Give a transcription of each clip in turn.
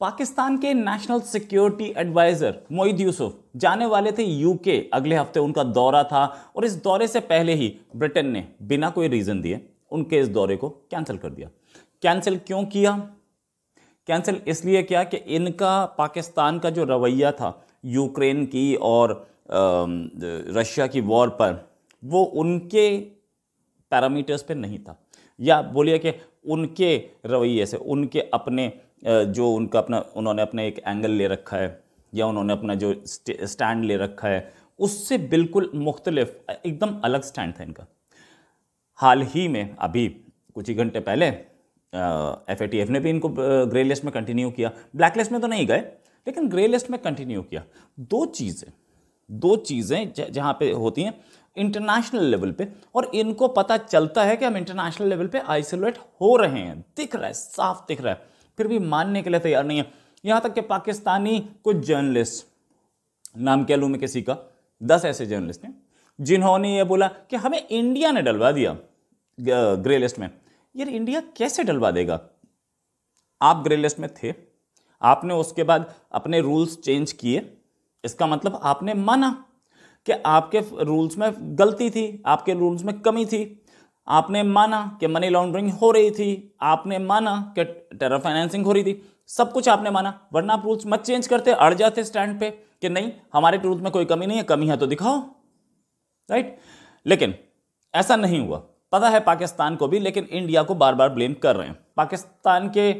पाकिस्तान के national security adviser Moeed Yusuf जाने वाले थे यूके अगले हफ़्ते, उनका दौरा था और इस दौरे से पहले ही ब्रिटेन ने बिना कोई रीजन दिए उनके इस दौरे को कैंसिल कर दिया। कैंसिल क्यों किया? कैंसिल इसलिए किया कि इनका, पाकिस्तान का जो रवैया था यूक्रेन की और रशिया की वॉर पर, वो उनके पैरामीटर्स पे नहीं था। या बोलिए कि उनके रवैये से, उनके अपने जो उनका अपना, उन्होंने अपना एक एंगल ले रखा है, या उन्होंने अपना जो स्टैंड ले रखा है, उससे बिल्कुल मुख्तलिफ़ एकदम अलग स्टैंड था इनका। हाल ही में, अभी कुछ ही घंटे पहले एफएटीएफ ने भी इनको ग्रे लिस्ट में कंटिन्यू किया। ब्लैक लिस्ट में तो नहीं गए, लेकिन ग्रे लिस्ट में कंटिन्यू किया। दो चीज़ें दो चीज़ें जहाँ पे होती हैं इंटरनेशनल लेवल पे, और इनको पता चलता है कि हम इंटरनेशनल लेवल पे आइसोलेट हो रहे हैं। दिख रहा है, साफ़ दिख रहा है। फिर भी मानने के लिए तैयार नहीं है। यहाँ तक कि पाकिस्तानी कुछ जर्नलिस्ट, नाम कह लू मैं किसी का? दस ऐसे जर्नलिस्ट हैं, जिन्होंने ये बोला कि हमें इंडिया ने डलवा दिया ग्रे लिस्ट में। यार, इंडिया कैसे डलवा देगा? आप ग्रे लिस्ट में थे, आपने उसके बाद अपने रूल्स चेंज किए, इसका मतलब आपने माना कि आपके रूल्स में गलती थी, आपके रूल्स में कमी थी। आपने माना कि मनी लॉन्ड्रिंग हो रही थी, आपने माना कि टेरर फाइनेंसिंग हो रही थी, सब कुछ आपने माना, वरना आप रूल्स मत चेंज करते, अड़ जाते स्टैंड पे कि नहीं, हमारे रूल्स में कोई कमी नहीं है, कमी है तो दिखाओ राइट लेकिन ऐसा नहीं हुआ। पता है पाकिस्तान को भी, लेकिन इंडिया को बार बार ब्लेम कर रहे हैं। पाकिस्तान के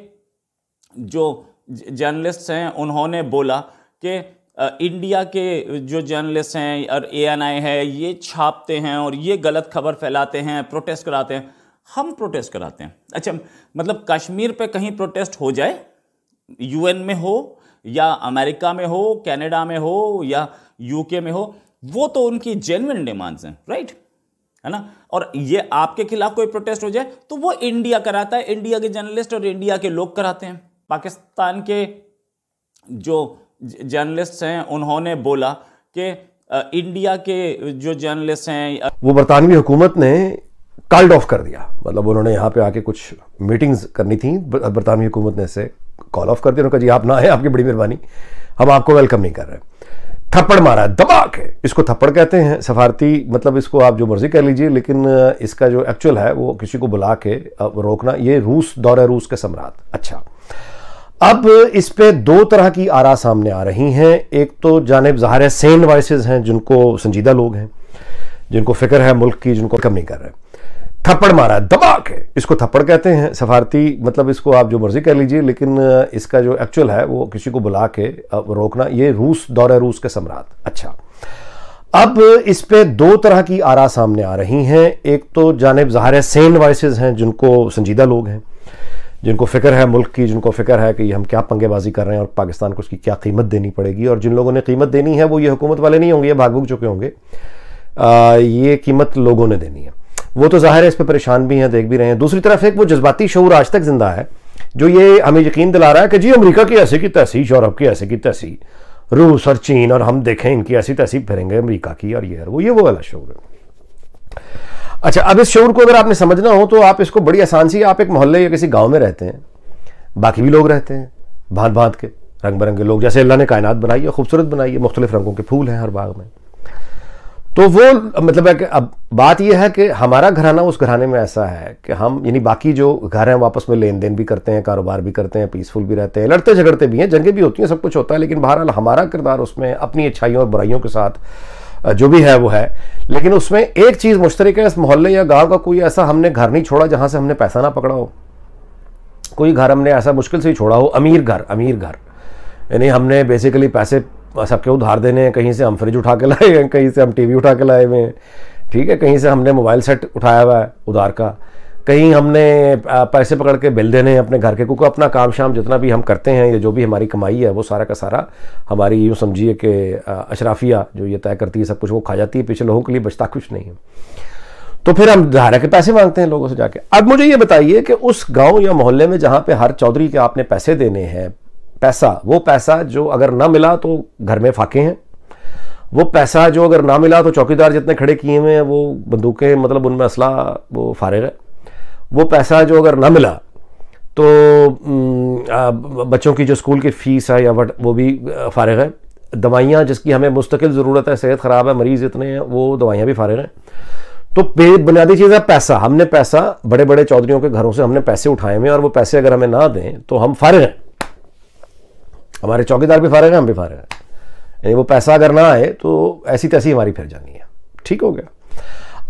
जो जर्नलिस्ट हैं, उन्होंने बोला कि इंडिया के जो जर्नलिस्ट हैं और ए एन आई है, ये छापते हैं और ये गलत खबर फैलाते हैं प्रोटेस्ट कराते हैं। हम प्रोटेस्ट कराते हैं। अच्छा मतलब कश्मीर पे कहीं प्रोटेस्ट हो जाए यूएन में हो या अमेरिका में हो कनाडा में हो या यूके में हो, वो तो उनकी जेनविन डिमांड्स हैं राइट है ना? और ये आपके खिलाफ कोई प्रोटेस्ट हो जाए तो वो इंडिया कराता है। इंडिया के जर्नलिस्ट और इंडिया के लोग कराते हैं। पाकिस्तान के जो जर्नलिस्ट हैं, उन्होंने बोला कि इंडिया के जो जर्नलिस्ट हैं वो बरतानवी हुकूमत ने कॉल्ड ऑफ़ कर दिया। मतलब उन्होंने यहाँ पे आके कुछ मीटिंग्स करनी थी बरतानवी हुकूमत ने इसे कॉल ऑफ़ कर दिया। उन्होंने कहा, जी, आप ना आए, आपकी बड़ी मेहरबानी। हम आपको वेलकम नहीं कर रहे थप्पड़ मारा, दबा के। इसको थप्पड़ कहते हैं, सफारती मतलब इसको आप जो मर्ज़ी कह लीजिए, लेकिन इसका जो एक्चुअल है, वो किसी को बुला के रोकना, ये रूस, दौरे रूस के सम्राट। अच्छा। अब इस पे दो तरह की आरा सामने आ रही हैं। एक तो जानब ज़ाहिर सेन वॉइसेस हैं, जिनको संजीदा लोग हैं, जिनको फ़िक्र है मुल्क की, जिनको कम नहीं कर रहे। थप्पड़ मारा दबा के इसको थप्पड़ कहते हैं। सफारती मतलब इसको आप जो मर्ज़ी कह लीजिए, लेकिन इसका जो एक्चुअल है, वो किसी को बुला के रोकना, ये रूस, दौरे रूस के सम्राट। अच्छा। अब इस पे दो तरह की आरा सामने आ रही हैं। एक तो जानब ज़ाहिर सेन वॉइसेस हैं, जिनको संजीदा लोग हैं। जिनको फ़िक्र है मुल्क की, जिनको फ़िक्र है कि हम क्या पंगेबाजी कर रहे हैं और पाकिस्तान को उसकी क्या कीमत देनी पड़ेगी, और जिन लोगों ने कीमत देनी है, वो ये हुकूमत वाले नहीं होंगे, ये भाग भूग चुके होंगे। ये कीमत लोगों ने देनी है। वो तो ज़ाहिर है इस पर परेशान भी हैं, देख भी रहे हैं। दूसरी तरफ़ एक वो जज्बाती शूर आज तक ज़िंदा है, जो ये हमें यकीन दिला रहा है कि जी, अमरीका की ऐसे की तहसी यूरोप की ऐसे की तहसी रूस और चीन, और हम देखें इनकी ऐसी तहसीब फिरेंगे अमरीका की, और ये वो ये वो वाला शोर है। अच्छा अब इस शोर को अगर आपने समझना हो तो आप इसको बड़ी आसान सी, आप एक मोहल्ले या किसी गाँव में रहते हैं। बाकी भी लोग रहते हैं भांत भांत के रंग बिरंगे लोग। जैसे अल्लाह ने कायनात बनाई है खूबसूरत बनाई है मुख्तलिफ़ रंगों के फूल हैं हर बाग में। तो वो मतलब है कि अब बात यह है कि हमारा घराना उस घराने में ऐसा है कि हम, यानी बाकी जो घर हैं, वापस में लेन देन भी करते हैं, कारोबार भी करते हैं पीसफुल भी रहते हैं लड़ते झगड़ते भी हैं, जंगे भी होती हैं, सब कुछ होता है, लेकिन बहरहाल हमारा किरदार उसमें अपनी अच्छाइयों और बुराइयों के साथ जो भी है, वो है। लेकिन उसमें एक चीज़ मुश्तरक है, इस मोहल्ले या गाँव का कोई ऐसा हमने घर नहीं छोड़ा जहाँ से हमने पैसा ना पकड़ा हो। कोई घर हमने ऐसा मुश्किल से ही छोड़ा हो, अमीर घर अमीर घर। यानी हमने बेसिकली पैसे सबके उधार देने हैं, कहीं से हम फ्रिज उठा के लाए हैं, कहीं से हम टीवी उठा के लाए हुए हैं। ठीक है, कहीं से हमने मोबाइल सेट उठाया हुआ है उधार का। कहीं हमने पैसे पकड़ के बिल देने अपने घर के, क्योंकि अपना काम शाम जितना भी हम करते हैं, ये जो भी हमारी कमाई है, वो सारा का सारा हमारी यूँ समझिए कि अशराफिया जो ये तय करती है सब कुछ, वो खा जाती है पीछे लोगों के लिए, बचता कुछ नहीं है। तो फिर हम धारा के पैसे मांगते हैं लोगों से जाके। अब मुझे ये बताइए कि उस गाँव या मोहल्ले में जहाँ पे हर चौधरी के आपने पैसे देने हैं, पैसा, वो पैसा जो अगर ना मिला तो घर में फाके हैं? वो पैसा जो अगर ना मिला तो चौकीदार जितने खड़े किए हुए हैं, वो बंदूकें मतलब उनमें असला वो फारग है? वो पैसा जो अगर ना मिला तो बच्चों की जो स्कूल की फ़ीस है या वट वो भी फ़ारग है। दवाइयाँ जिसकी हमें मुस्तकिल ज़रूरत है, सेहत ख़राब है, मरीज़ इतने हैं, वो दवाइयाँ भी फ़ारग हैं। तो बुनियादी चीज़ है पैसा। हमने पैसा बड़े बड़े चौधरीों के घरों से हमने पैसे उठाए हुए और वो पैसे अगर हमें ना दें तो हम फारग हैं। हमारे चौकीदार भी फारग हैं, हम भी फारग हैं। यानी वो पैसा अगर ना आए तो ऐसी तैसी हमारी फिर जानी है। ठीक हो गया।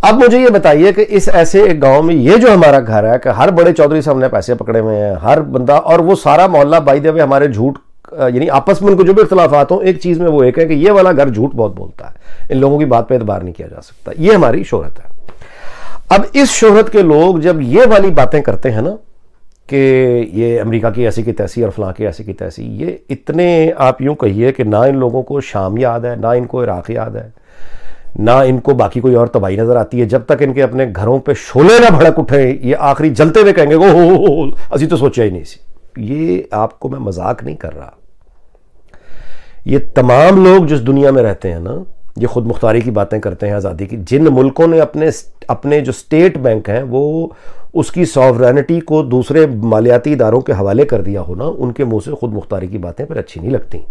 अब मुझे ये बताइए कि इस ऐसे एक गाँव में ये जो हमारा घर है, कि हर बड़े चौधरी से हमने पैसे पकड़े हुए हैं, हर बंदा, और वो सारा मोहल्ला बाई देवे हमारे झूठ यानी आपस में उनको जो भी इख्तलाफात हो, एक चीज़ में वो एक है कि ये वाला घर झूठ बहुत बोलता है। इन लोगों की बात पर एतबार नहीं किया जा सकता। ये हमारी शोहरत है। अब इस शोहरत के लोग जब ये वाली बातें करते हैं ना, कि ये अमेरिका की ऐसी की तैसी और फलां की ऐसी की तैसी, ये इतने आप यूँ कहिए कि ना इन लोगों को शाम याद है, ना इनको इराक याद है ना इनको बाकी कोई और तबाही नज़र आती है। जब तक इनके अपने घरों पे शोले ना भड़क उठे, ये आखिरी जलते हुए कहेंगे हो हो असी तो सोचा ही नहीं सी ये आपको मैं मज़ाक नहीं कर रहा। ये तमाम लोग जिस दुनिया में रहते हैं ना, ये खुद मुख्तारी की बातें करते हैं, आज़ादी की, जिन मुल्कों ने अपने अपने जो स्टेट बैंक हैं, वो उसकी सॉवरेनिटी को दूसरे मालियाती इदारों के हवाले कर दिया हो ना, उनके मुँह से खुद मुख्तारी की बातें फिर अच्छी नहीं लगती।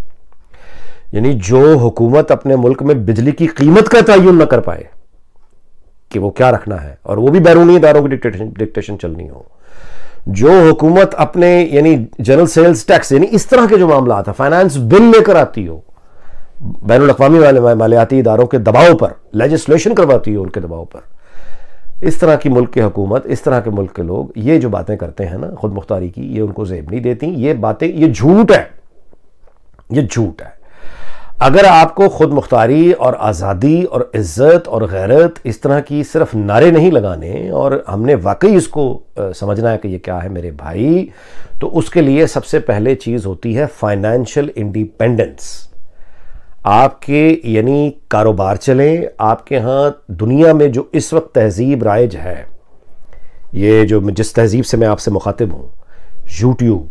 यानी जो हुकूमत अपने मुल्क में बिजली की कीमत का तयन न कर पाए, कि वो क्या रखना है, और वो भी बैरूनी इदारों की डिक्टेशन चलनी हो। जो हुकूमत अपने, यानी जनरल सेल्स टैक्स, यानी इस तरह के जो मामला था फाइनेंस बिल लेकर आती हो बैन अवी वाले, मालियाती इदारों के दबाव पर लेजिस्लेशन करवाती हो उनके दबाव पर, इस तरह की मुल्क की हुकूमत, इस तरह के मुल्क के लोग, ये जो बातें करते हैं ना, खुद मुख्तारी की, ये उनको जेब नहीं देती, ये बातें, ये झूठ है, ये झूठ है। अगर आपको खुद मुख्तारी और आज़ादी और इज़्ज़त और गैरत इस तरह की सिर्फ़ नारे नहीं लगाने और हमने वाकई इसको समझना है कि ये क्या है मेरे भाई तो उसके लिए सबसे पहले चीज़ होती है फाइनेंशियल इंडिपेंडेंस आपके यानी कारोबार चलें, आपके यहाँ दुनिया में जो इस वक्त तहजीब राइज है, ये जो जिस तहजीब से मैं आपसे मुखातिब हूँ यूट्यूब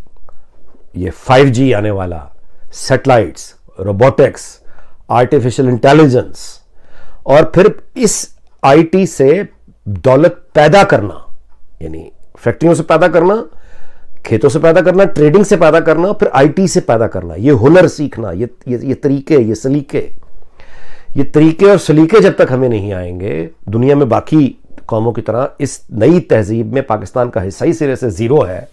ये 5G आने वाला सेटेलाइट्स रोबोटिक्स आर्टिफिशियल इंटेलिजेंस और फिर इस आईटी से दौलत पैदा करना यानी फैक्ट्रियों से पैदा करना खेतों से पैदा करना ट्रेडिंग से पैदा करना फिर आईटी से पैदा करना। ये हुनर सीखना ये ये, ये तरीके ये सलीके। ये तरीके और सलीके जब तक हमें नहीं आएँगे दुनिया में बाकी कौमों की तरह इस नई तहजीब में पाकिस्तान का हिस्सा ही सिरे से ज़ीरो है।